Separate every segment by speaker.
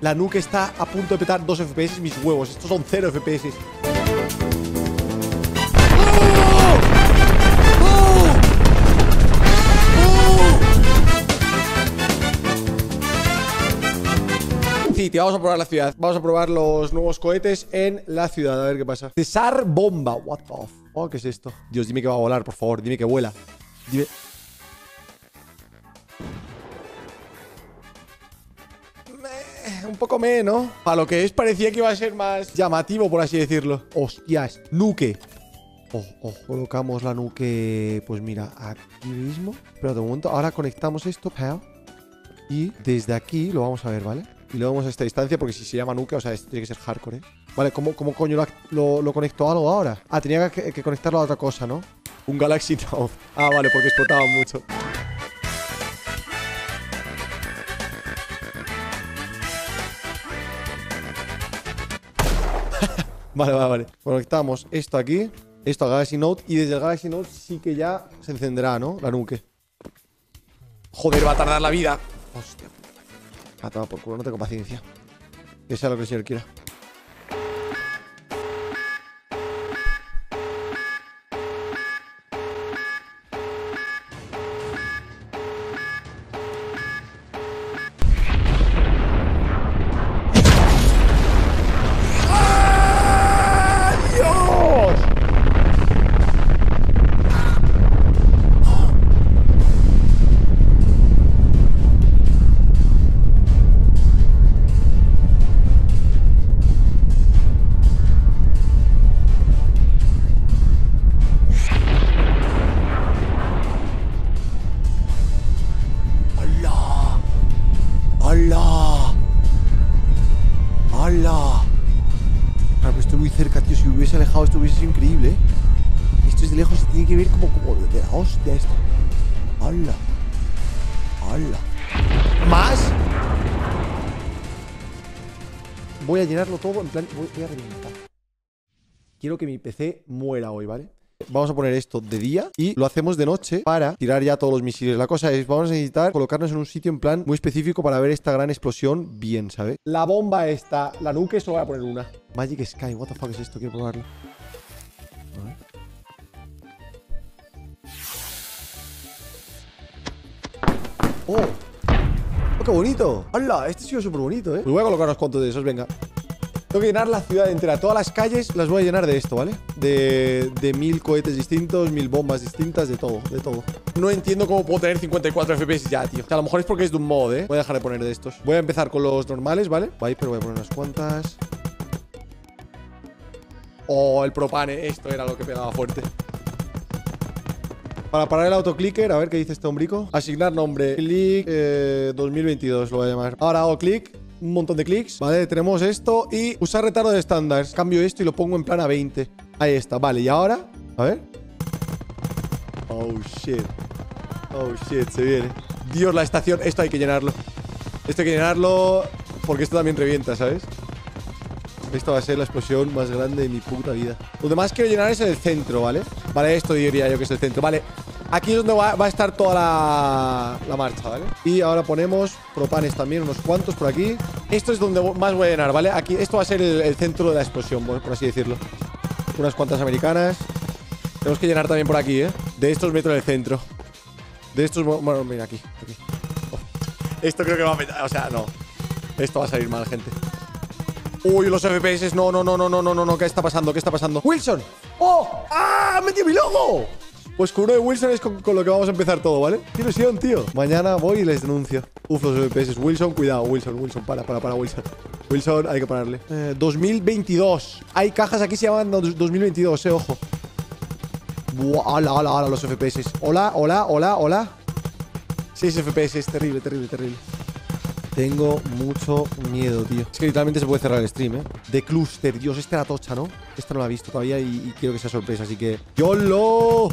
Speaker 1: La nuke está a punto de petar 2 FPS. Mis huevos, estos son 0 FPS. Tío, vamos a probar la ciudad. Vamos a probar los nuevos cohetes en la ciudad. A ver qué pasa. Cesar bomba. What the fuck ¿Qué es esto? Dios, dime que va a volar, por favor. Dime que vuela. Dime. Un poco menos. Para lo que es, parecía que iba a ser más llamativo, por así decirlo. Hostias, nuque. Oh, oh, colocamos la nuque. Pues mira, aquí mismo. Pero de momento, ahora conectamos esto. Y desde aquí lo vamos a ver, ¿vale? Y lo vemos a esta distancia porque si se llama nuke, o sea, tiene que ser hardcore, ¿eh? Vale, ¿cómo, cómo coño lo, lo, conecto a algo ahora? Ah, tenía que, que conectarlo a otra cosa, ¿no? Un Galaxy Note. Ah, vale, porque explotaba mucho. Vale, vale, vale. Conectamos esto aquí, esto al Galaxy Note y desde el Galaxy Note sí que ya se encenderá, ¿no? La nuke. Joder, va a tardar la vida. Hostia. A tomar por culo, no tengo paciencia. Que sea lo que el señor quiera. Lejos se tiene que ver como, como de la hostia esto. ¡Hala! ¡Hala! ¿Más? Voy a llenarlo todo, en plan, voy, voy a reventar. Quiero que mi PC muera hoy, ¿vale? Vamos a poner esto de día y lo hacemos de noche para tirar ya todos los misiles. La cosa es, vamos a necesitar colocarnos en un sitio en plan muy específico para ver esta gran explosión bien, ¿sabes? La bomba esta, la nuke, solo voy a poner una. Magic Sky, what the fuck es esto? Quiero probarlo. ¡Oh! ¡Oh, qué bonito! ¡Hala! Este ha sido súper bonito, ¿eh? Pues voy a colocar unos cuantos de esos, venga. Tengo que llenar la ciudad entera. Todas las calles las voy a llenar de esto, ¿vale? De, de mil cohetes distintos, mil bombas distintas, de todo, de todo. No entiendo cómo puedo tener 54 FPS ya, tío. O sea, a lo mejor es porque es de un mod, ¿eh? Voy a dejar de poner de estos. Voy a empezar con los normales, ¿vale? Viper, voy a poner unas cuantas. Oh, el propane. Esto era lo que pegaba fuerte. Para parar el autoclicker, a ver qué dice este hombrico. Asignar nombre. Click eh, 2022 lo voy a llamar. Ahora hago clic. Un montón de clics. Vale, tenemos esto. Y usar retardo de estándares. Cambio esto y lo pongo en plan a 20. Ahí está. Vale, y ahora. A ver. Oh, shit. Oh, shit, se viene. Dios, la estación. Esto hay que llenarlo. Esto hay que llenarlo. Porque esto también revienta, ¿sabes? Esta va a ser la explosión más grande de mi puta vida. Lo demás quiero llenar es el centro, ¿vale? Vale, esto diría yo que es el centro. Vale, aquí es donde va, a estar toda la, la marcha, ¿vale? Y ahora ponemos propanes también, unos cuantos por aquí. Esto es donde más voy a llenar, ¿vale? Aquí, esto va a ser el, centro de la explosión, por así decirlo. Unas cuantas americanas. Tenemos que llenar también por aquí, ¿eh? De estos meto en el centro. De estos... Bueno, mira, aquí. aquí. Esto creo que va a meter... O sea, no. Esto va a salir mal, gente. Uy, los FPS. No, no, no, no, no, no, no. ¿Qué está pasando? ¿Qué está pasando? ¡Wilson! ¡Oh! ¡Ah! ¡Metió mi logo! Pues con uno de Wilson es con, con lo que vamos a empezar todo, ¿vale? ¡Qué ilusión, tío! Mañana voy y les denuncio. Uf, los FPS. Wilson, cuidado, Wilson, Wilson. Para, para, para, Wilson. Wilson, hay que pararle. Eh, 2022. Hay cajas aquí se llaman dos- 2022, eh, ojo. Buah, hola, hola, hola, los FPS. Hola, hola, hola, hola. 6 FPS, terrible, terrible, terrible. Tengo mucho miedo, tío. Es que literalmente se puede cerrar el stream, ¿eh? De Cluster. Dios, esta era tocha, ¿no? Esta no la he visto todavía y, y quiero que sea sorpresa, así que... ¡YOLO!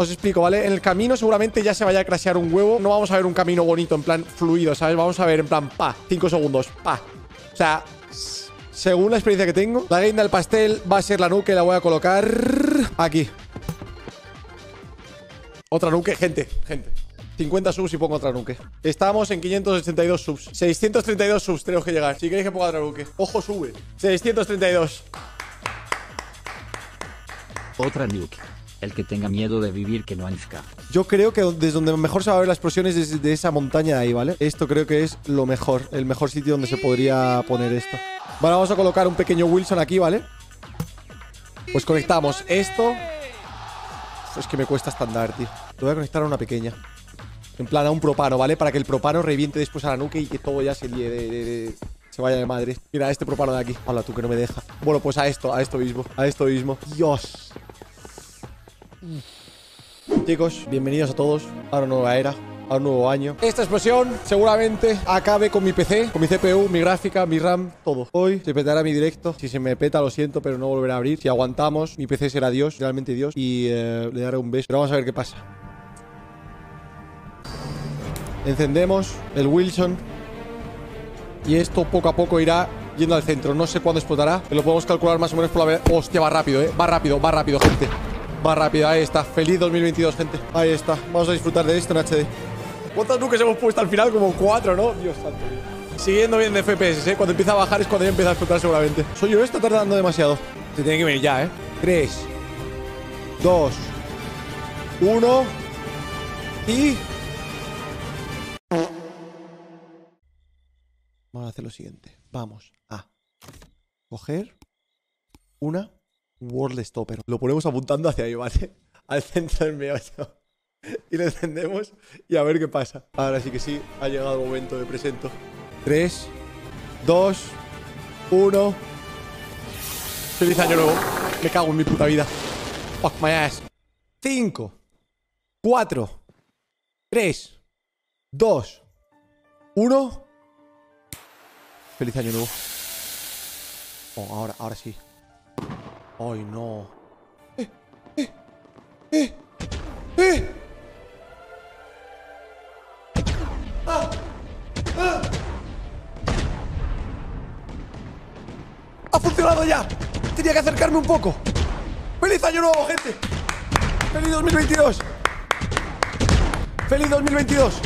Speaker 1: Os explico, ¿vale? En el camino seguramente ya se vaya a crashear un huevo. No vamos a ver un camino bonito, en plan fluido, ¿sabes? Vamos a ver en plan, pa, 5 segundos, pa. O sea, según la experiencia que tengo, la guinda del pastel va a ser la nuke, la voy a colocar aquí. Otra nuke, gente, gente. 50 subs y pongo otra nuke. Estamos en 582 subs. 632 subs tenemos que llegar. Si queréis que ponga otra nuke. Ojo, sube. 632.
Speaker 2: Otra nuke. El que tenga miedo de vivir que no anzca.
Speaker 1: Yo creo que desde donde mejor se va a ver la explosión es desde de esa montaña de ahí, ¿vale? Esto creo que es lo mejor. El mejor sitio donde se podría poner esto. Vale, vamos a colocar un pequeño Wilson aquí, ¿vale? Pues conectamos esto. Es que me cuesta estándar, tío. Voy a conectar a una pequeña. En plan, a un propano, ¿vale? Para que el propano reviente después a la nuke y que todo ya se de- de- Se vaya de madre. Mira, este propano de aquí. Hola, tú que no me deja. Bueno, pues a esto, a esto mismo. A esto mismo. Dios. Chicos, bienvenidos a todos a una nueva era, a un nuevo año. Esta explosión seguramente acabe con mi PC, con mi CPU, mi gráfica, mi RAM, todo. Hoy se petará mi directo. Si se me peta, lo siento, pero no volverá a abrir. Si aguantamos, mi PC será Dios, realmente Dios, y eh, le daré un beso. Pero vamos a ver qué pasa. Encendemos el Wilson. Y esto poco a poco irá yendo al centro. No sé cuándo explotará. Lo podemos calcular más o menos por la... Hostia, va rápido, eh. Va rápido, va rápido, gente. Va rápido, ahí está. Feliz 2022, gente. Ahí está. Vamos a disfrutar de esto en HD. ¿Cuántas nukes hemos puesto al final? Como cuatro, ¿no? Dios santo. Siguiendo bien de FPS, ¿eh? Cuando empieza a bajar es cuando ya empieza a explotar seguramente. Soy yo, está tardando demasiado. Se tiene que venir ya, ¿eh? Tres. Dos. Uno. Y... Vamos a hacer lo siguiente. Vamos a coger una World Stopper. Lo ponemos apuntando hacia ahí, ¿vale? Al centro del meollo. Y lo encendemos y a ver qué pasa. Ahora sí que sí, ha llegado el momento de presento. 3, 2, 1. Feliz año nuevo. Me cago en mi puta vida. Fuck my ass. 5, 4, 3, 2, 1. Feliz año nuevo. Oh, ahora, ahora sí. Ay, no. ¡Ah! ¡Ah! ¡Ha funcionado ya! Tenía que acercarme un poco. ¡Feliz año nuevo, gente! ¡Feliz 2022! ¡Feliz 2022!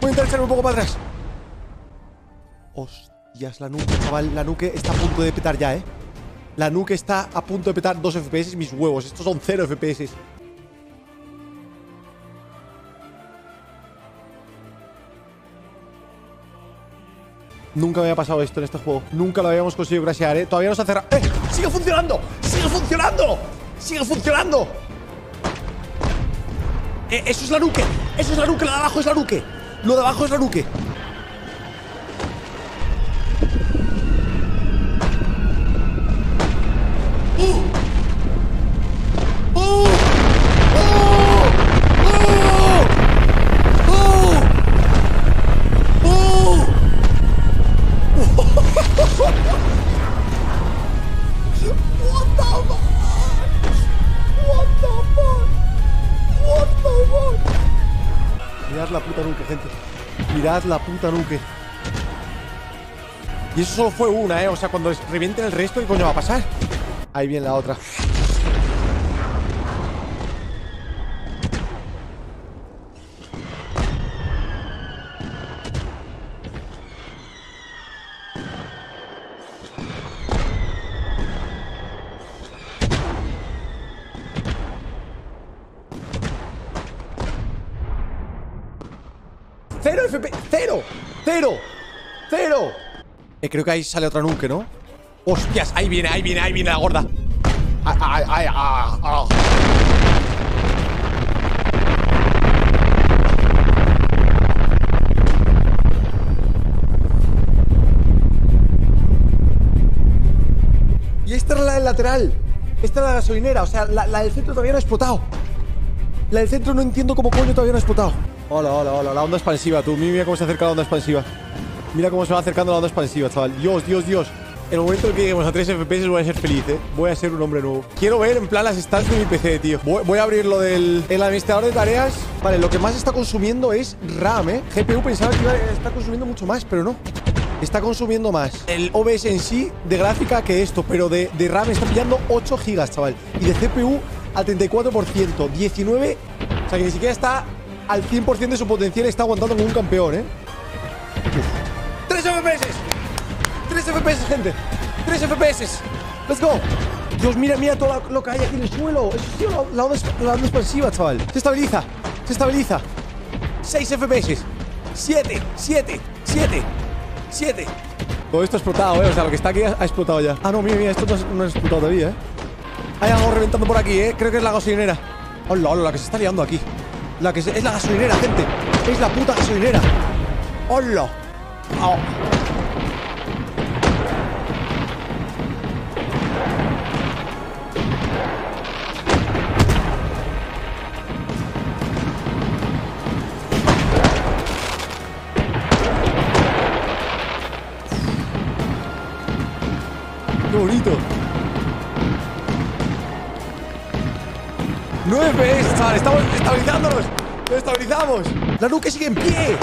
Speaker 1: Voy a intentar un poco para atrás. Hostias, la nuke, chaval. La nuke está a punto de petar ya, ¿eh? La nuke está a punto de petar 2 FPS. Mis huevos. Estos son 0 FPS. Nunca me había pasado esto en este juego. Nunca lo habíamos conseguido crashear, ¿eh? Todavía no se ha cerrado. ¡Eh! ¡Sigue funcionando! ¡Sigue funcionando! ¡Sigue funcionando! Eh, eso es la nuke. Eso es la nuke. Lo de abajo es la nuke. Lo de abajo es la nuke. Mirad la puta nuke. Y eso solo fue una, ¿eh? O sea, cuando revienten el resto, ¿qué coño va a pasar? Ahí viene la otra. ¡Cero FP! ¡Cero! ¡Cero! ¡Cero! Eh, creo que ahí sale otra nuke, ¿no? ¡Hostias! Ahí viene, ahí viene, ahí viene la gorda. Ay, ay, ay, ah, ah. Y esta era la del lateral. Esta era la gasolinera. O sea, la, la del centro todavía no ha explotado. La del centro no entiendo cómo coño todavía no ha explotado. Hola, hola, hola. La onda expansiva, tú. Mira cómo se acerca la onda expansiva. Mira cómo se va acercando la onda expansiva, chaval. Dios, Dios, Dios. En el momento en que lleguemos a 3 FPS voy a ser feliz, ¿eh? Voy a ser un hombre nuevo. Quiero ver en plan las stats de mi PC, tío. Voy, a abrir lo del el administrador de tareas. Vale, lo que más está consumiendo es RAM, ¿eh? GPU pensaba que iba a estar consumiendo mucho más, pero no. Está consumiendo más el OBS en sí de gráfica que esto, pero de, de RAM está pillando 8 gigas, chaval. Y de CPU al 34%, 19. O sea que ni siquiera está al 100% de su potencial está aguantando como un campeón, ¿eh? ¡3 FPS! ¡3 FPS, gente! ¡3 FPS! ¡Let's go! Dios, mira, mira todo lo que hay aquí en el suelo. Eso la, la, onda, la onda expansiva, chaval. Se estabiliza, se estabiliza. 6 FPS. 7, 7, 7, 7. Todo esto ha explotado, ¿eh? O sea, lo que está aquí ha, explotado ya. Ah, no, mira, mira, esto no, no ha explotado todavía, ¿eh? Hay algo reventando por aquí, ¿eh? Creo que es la gasolinera. Hola, hola, la que se está liando aquí. La que se- es la gasolinera, gente. Es la puta gasolinera. Hola. Estamos estabilizándonos. Lo estabilizamos. La nuque sigue en pie.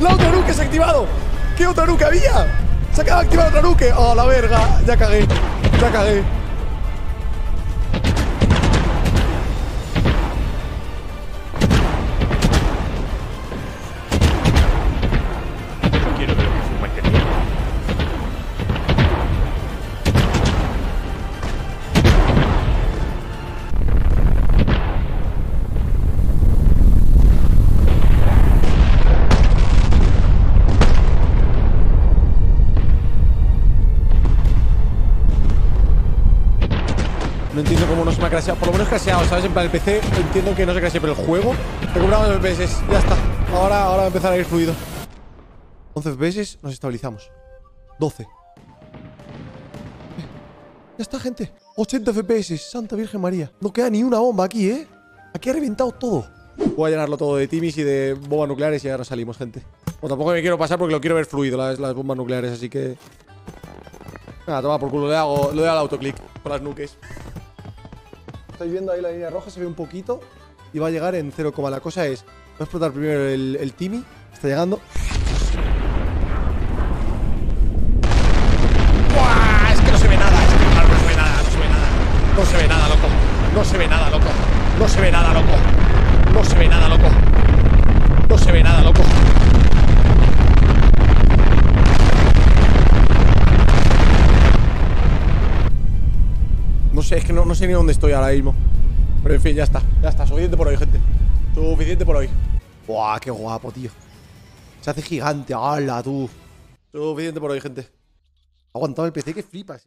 Speaker 1: ¡La otra nuke se ha activado! ¿Qué otra nuke había? Se acaba de activar otra nuke. ¡Oh, la verga! Ya cagué. Ya cagué. Por lo menos crasheado, ¿sabes? En plan, el PC entiendo que no se crashea, pero el juego. Recuperamos FPS. Ya está. Ahora, ahora va a empezar a ir fluido. 11 FPS, nos estabilizamos. 12. Eh, Ya está, gente. 80 FPS. Santa Virgen María. No queda ni una bomba aquí, ¿eh? Aquí ha reventado todo. Voy a llenarlo todo de timis y de bombas nucleares y ahora salimos, gente. O tampoco me quiero pasar porque lo quiero ver fluido, las, bombas nucleares, así que. Nada, toma por culo, le hago, le doy al autoclick con las nukes. Estáis viendo ahí la línea roja, se ve un poquito y va a llegar en 0, la cosa es, va a explotar primero el, el Timmy, está llegando.
Speaker 3: ¡Buah! Es que no se ve nada, es que no se ve nada, no se ve nada. No se ve nada, loco. No se ve nada, loco. No se ve nada, loco. No se ve nada, loco. No se ve nada, loco.
Speaker 1: Es que no, no sé ni dónde estoy ahora mismo. Pero en fin, ya está, ya está, suficiente por hoy, gente. Suficiente por hoy. Buah, qué guapo, tío. Se hace gigante, hala, tú. Suficiente por hoy, gente. Aguantado el PC que flipas.